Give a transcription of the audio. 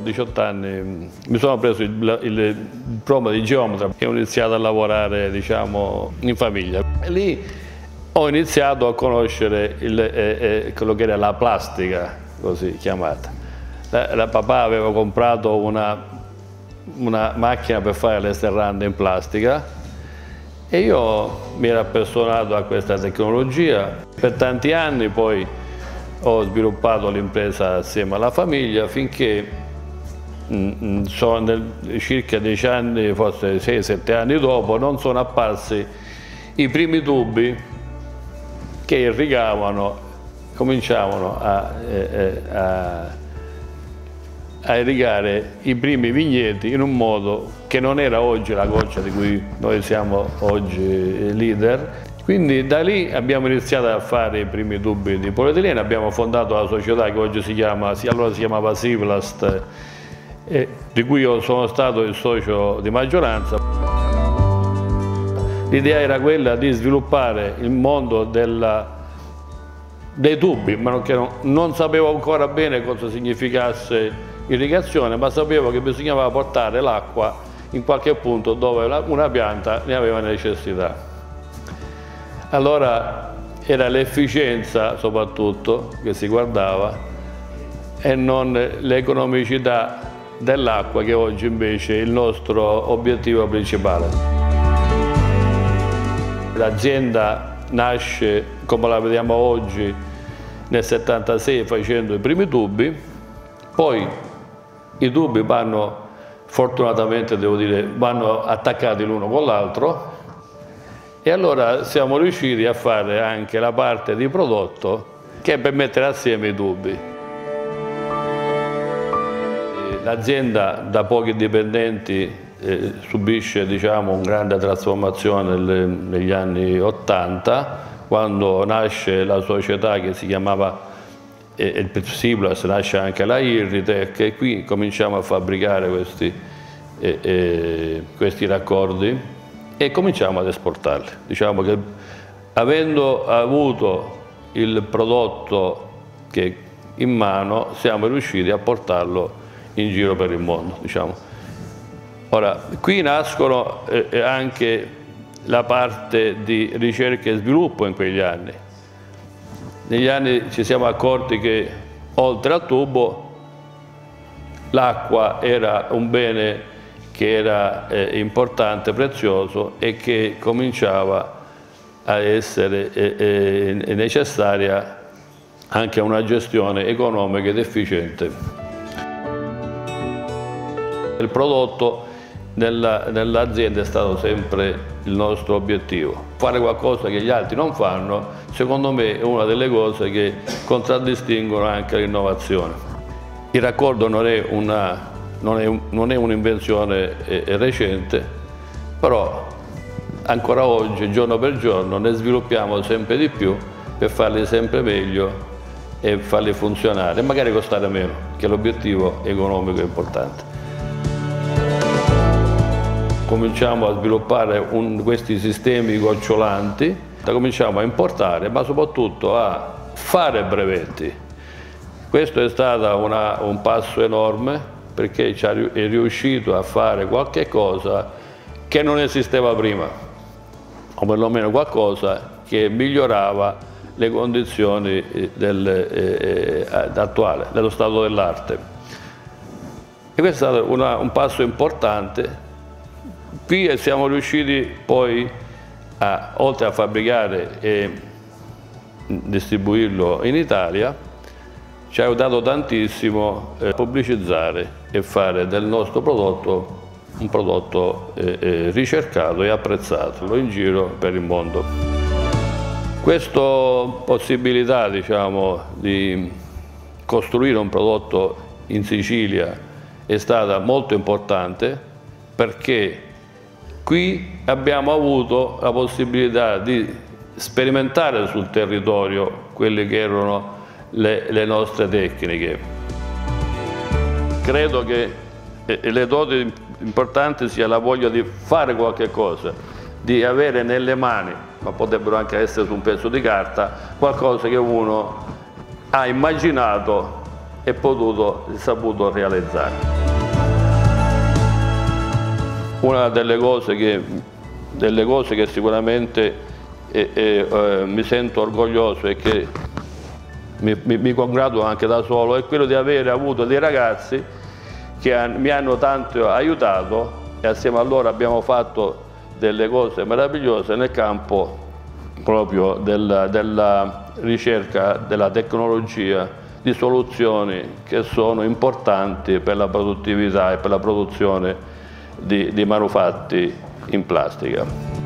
a 18 anni mi sono preso il, il, diploma di geometra e ho iniziato a lavorare diciamo, in famiglia. E lì ho iniziato a conoscere il, eh, eh, quello che era la plastica, così chiamata. La, la papà aveva comprato una, una macchina per fare le serrande in plastica e io mi ero appassionato a questa tecnologia. Per tanti anni poi ho sviluppato l'impresa assieme alla famiglia finché sono nel, circa dieci anni, forse 6-7 anni dopo, non sono apparsi i primi tubi che irrigavano, cominciavano a, eh, eh, a, a irrigare i primi vigneti in un modo che non era oggi la goccia di cui noi siamo oggi leader, quindi da lì abbiamo iniziato a fare i primi tubi di polietilene, abbiamo fondato la società che oggi si chiama, allora si chiamava Sivlast, eh, di cui io sono stato il socio di maggioranza. L'idea era quella di sviluppare il mondo della, dei tubi, ma non, non sapevo ancora bene cosa significasse irrigazione, ma sapevo che bisognava portare l'acqua in qualche punto dove una pianta ne aveva necessità. Allora era l'efficienza soprattutto che si guardava e non l'economicità dell'acqua che oggi invece è il nostro obiettivo principale. L'azienda nasce come la vediamo oggi nel 76 facendo i primi tubi, poi i tubi vanno fortunatamente devo dire vanno attaccati l'uno con l'altro e allora siamo riusciti a fare anche la parte di prodotto che è per mettere assieme i tubi. L'azienda da pochi dipendenti eh, subisce diciamo, una grande trasformazione nelle, negli anni 80 quando nasce la società che si chiamava il Psiblas, nasce anche la Irritec e qui cominciamo a fabbricare questi, eh questi raccordi e cominciamo ad esportarli. Diciamo che avendo avuto il prodotto che in mano siamo riusciti a portarlo in giro per il mondo. Diciamo. Ora, qui nascono eh, anche la parte di ricerca e sviluppo in quegli anni. Negli anni ci siamo accorti che oltre al tubo l'acqua era un bene che era eh, importante, prezioso e che cominciava a essere eh, eh, necessaria anche una gestione economica ed efficiente. Il prodotto nell'azienda è stato sempre il nostro obiettivo. Fare qualcosa che gli altri non fanno, secondo me è una delle cose che contraddistinguono anche l'innovazione. Il raccordo non è una non è, un'invenzione eh, recente, però ancora oggi, giorno per giorno, ne sviluppiamo sempre di più per farli sempre meglio e farli funzionare magari costare meno, che è l'obiettivo economico importante. Cominciamo a sviluppare un, questi sistemi gocciolanti, cominciamo a importare, ma soprattutto a fare brevetti. Questo è stato una, un passo enorme perché è riuscito a fare qualche cosa che non esisteva prima, o perlomeno qualcosa che migliorava le condizioni eh, del, eh, eh, attuali, dello stato dell'arte. E questo è stato una, un passo importante. Qui siamo riusciti poi, a, oltre a fabbricare e distribuirlo in Italia, ci ha aiutato tantissimo a pubblicizzare e fare del nostro prodotto un prodotto eh, eh, ricercato e apprezzato in giro per il mondo. Questa possibilità diciamo, di costruire un prodotto in Sicilia è stata molto importante perché qui abbiamo avuto la possibilità di sperimentare sul territorio quelle che erano le, le nostre tecniche credo che le doti importanti sia la voglia di fare qualche cosa, di avere nelle mani, ma potrebbero anche essere su un pezzo di carta, qualcosa che uno ha immaginato e potuto, saputo realizzare. Una delle cose che, delle cose che sicuramente eh, eh, mi sento orgoglioso e che mi, mi, mi, congratulo anche da solo è quello di avere avuto dei ragazzi che han, mi hanno tanto aiutato e assieme a loro abbiamo fatto delle cose meravigliose nel campo proprio della, della ricerca della tecnologia di soluzioni che sono importanti per la produttività e per la produzione di, di manufatti in plastica.